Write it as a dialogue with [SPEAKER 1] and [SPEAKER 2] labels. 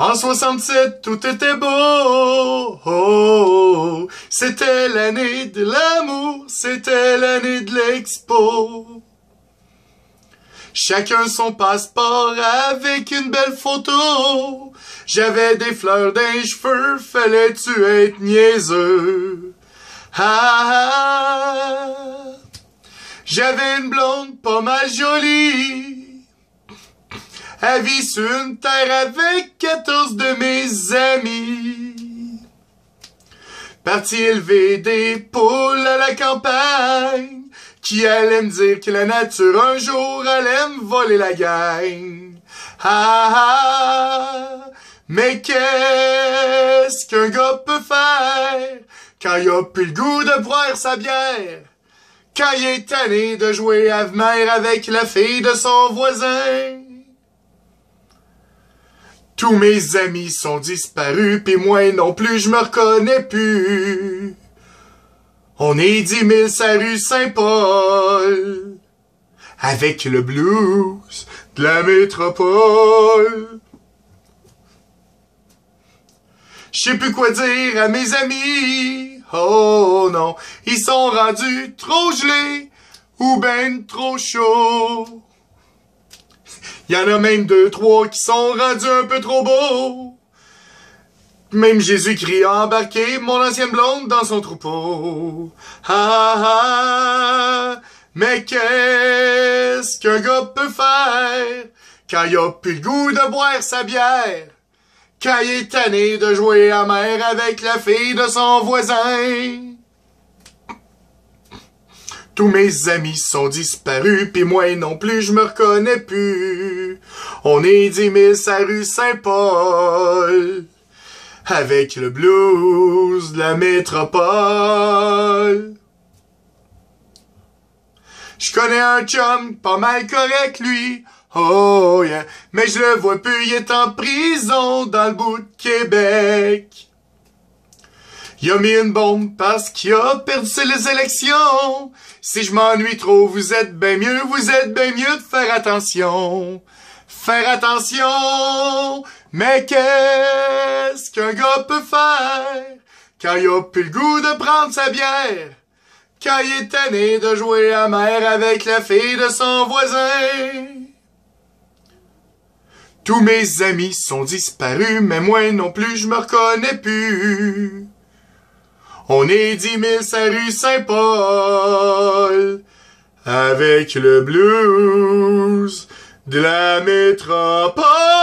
[SPEAKER 1] En 67, tout était beau. C'était l'année de l'amour, c'était l'année de l'expo. Chacun son passeport avec une belle photo. J'avais des fleurs d'un cheveux, fallait-tu être niaiseux? Ah, J'avais une blonde pas mal jolie. Elle vit sur une terre avec 14 de mes amis. Parti élever des poules à la campagne, qui allait me dire que la nature un jour allait me voler la gang. Ah, ah, mais qu'est-ce qu'un gars peut faire quand il a plus le goût de boire sa bière? Quand il est tanné de jouer à venir avec la fille de son voisin? Tous mes amis sont disparus, pis moi non plus, je me reconnais plus. On est dix mille sa rue Saint-Paul, avec le blues de la métropole. Je sais plus quoi dire à mes amis, oh non, ils sont rendus trop gelés ou ben trop chauds. Y en a même deux, trois qui sont rendus un peu trop beaux. Même Jésus-Christ a embarqué mon ancienne blonde dans son troupeau. Ah, ah, mais qu'est-ce qu'un gars peut faire quand il a plus le goût de boire sa bière? Quand il est tanné de jouer à mer avec la fille de son voisin? Tous mes amis sont disparus, pis moi non plus, je me reconnais plus. On est dix mille sa rue Saint-Paul, avec le blues de la métropole. Je connais un chum, pas mal correct lui, oh yeah, mais je le vois plus, il est en prison dans le bout de Québec. Il a mis une bombe parce qu'il a perdu les élections. Si je m'ennuie trop, vous êtes bien mieux, vous êtes bien mieux de faire attention. Faire attention, mais qu'est-ce qu'un gars peut faire quand il a plus le goût de prendre sa bière? Quand il est tanné de jouer à mer avec la fille de son voisin? Tous mes amis sont disparus, mais moi non plus, je me reconnais plus. On est dix mille rue Saint-Paul, avec le blues de la métropole.